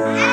Bye.